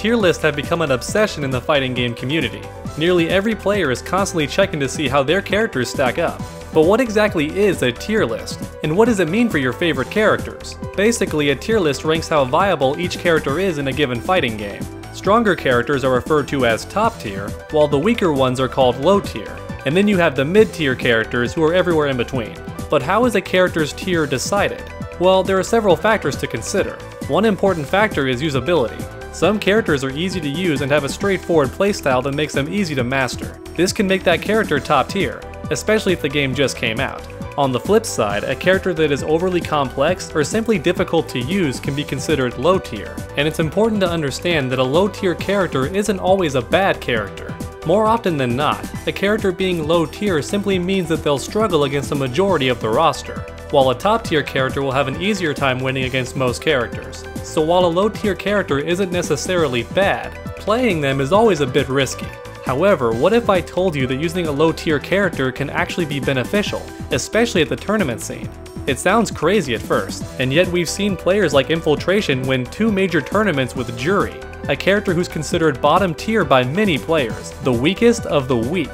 tier lists have become an obsession in the fighting game community. Nearly every player is constantly checking to see how their characters stack up. But what exactly is a tier list? And what does it mean for your favorite characters? Basically, a tier list ranks how viable each character is in a given fighting game. Stronger characters are referred to as top tier, while the weaker ones are called low tier. And then you have the mid tier characters who are everywhere in between. But how is a character's tier decided? Well, there are several factors to consider. One important factor is usability. Some characters are easy to use and have a straightforward playstyle that makes them easy to master. This can make that character top tier, especially if the game just came out. On the flip side, a character that is overly complex or simply difficult to use can be considered low tier, and it's important to understand that a low tier character isn't always a bad character. More often than not, a character being low tier simply means that they'll struggle against the majority of the roster, while a top tier character will have an easier time winning against most characters. So while a low tier character isn't necessarily bad, playing them is always a bit risky. However, what if I told you that using a low tier character can actually be beneficial, especially at the tournament scene? It sounds crazy at first, and yet we've seen players like Infiltration win two major tournaments with Juri, a character who's considered bottom tier by many players, the weakest of the weak.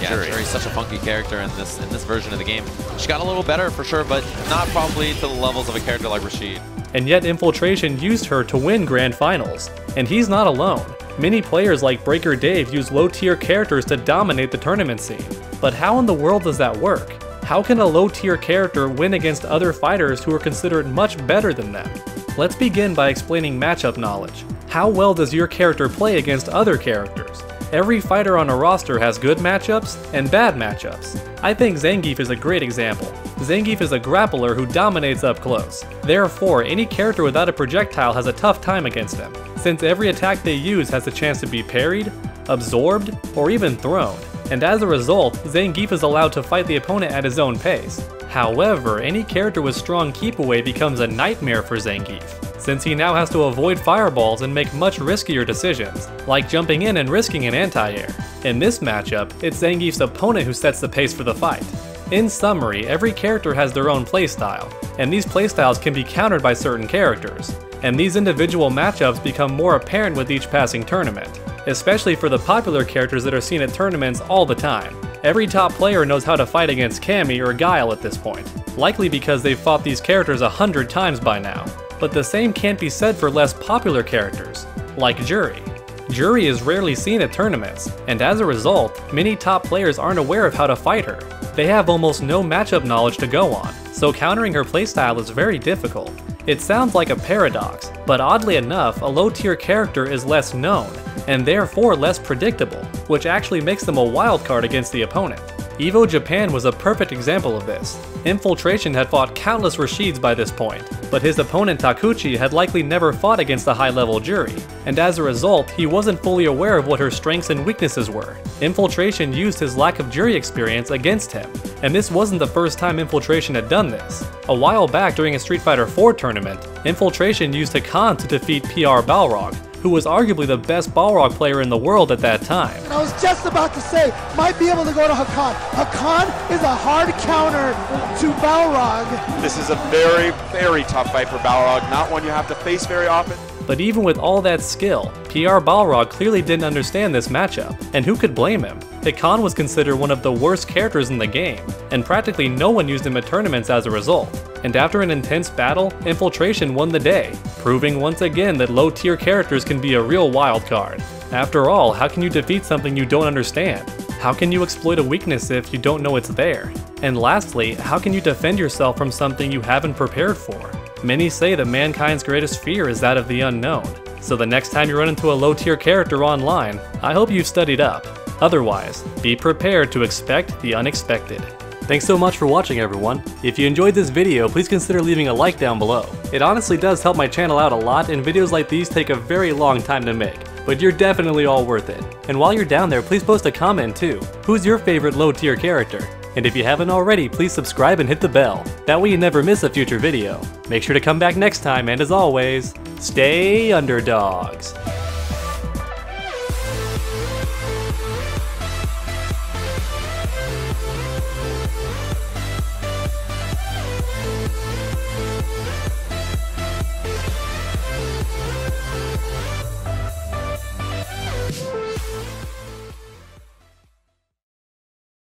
Yeah, Juri's such a funky character in this in this version of the game. She got a little better for sure, but not probably to the levels of a character like Rashid. And yet Infiltration used her to win Grand Finals. And he's not alone. Many players like Breaker Dave use low tier characters to dominate the tournament scene. But how in the world does that work? How can a low tier character win against other fighters who are considered much better than them? Let's begin by explaining matchup knowledge. How well does your character play against other characters? Every fighter on a roster has good matchups and bad matchups. I think Zangief is a great example. Zangief is a grappler who dominates up close. Therefore, any character without a projectile has a tough time against him, since every attack they use has a chance to be parried, absorbed, or even thrown. And as a result, Zangief is allowed to fight the opponent at his own pace. However, any character with strong keep away becomes a nightmare for Zangief since he now has to avoid fireballs and make much riskier decisions, like jumping in and risking an anti-air. In this matchup, it's Zangief's opponent who sets the pace for the fight. In summary, every character has their own playstyle, and these playstyles can be countered by certain characters, and these individual matchups become more apparent with each passing tournament, especially for the popular characters that are seen at tournaments all the time. Every top player knows how to fight against Cammy or Guile at this point, likely because they've fought these characters a hundred times by now but the same can't be said for less popular characters, like Juri. Juri is rarely seen at tournaments, and as a result, many top players aren't aware of how to fight her. They have almost no matchup knowledge to go on, so countering her playstyle is very difficult. It sounds like a paradox, but oddly enough, a low tier character is less known, and therefore less predictable, which actually makes them a wildcard against the opponent. Evo Japan was a perfect example of this. Infiltration had fought countless Rashids by this point, but his opponent Takuchi had likely never fought against a high-level Juri, and as a result, he wasn't fully aware of what her strengths and weaknesses were. Infiltration used his lack of Juri experience against him, and this wasn't the first time Infiltration had done this. A while back during a Street Fighter 4 tournament, Infiltration used Hakan to defeat PR Balrog, who was arguably the best Balrog player in the world at that time. And I was just about to say, might be able to go to Hakan. Hakan is a hard counter to Balrog. This is a very, very tough fight for Balrog, not one you have to face very often. But even with all that skill, PR Balrog clearly didn't understand this matchup, and who could blame him? Hakan was considered one of the worst characters in the game, and practically no one used him at tournaments as a result. And after an intense battle, Infiltration won the day, proving once again that low tier characters can be a real wild card. After all, how can you defeat something you don't understand? How can you exploit a weakness if you don't know it's there? And lastly, how can you defend yourself from something you haven't prepared for? Many say that mankind's greatest fear is that of the unknown, so the next time you run into a low tier character online, I hope you've studied up. Otherwise, be prepared to expect the unexpected. Thanks so much for watching everyone. If you enjoyed this video, please consider leaving a like down below. It honestly does help my channel out a lot and videos like these take a very long time to make, but you're definitely all worth it. And while you're down there, please post a comment too. Who's your favorite low tier character? And if you haven't already, please subscribe and hit the bell. That way you never miss a future video. Make sure to come back next time, and as always, stay underdogs.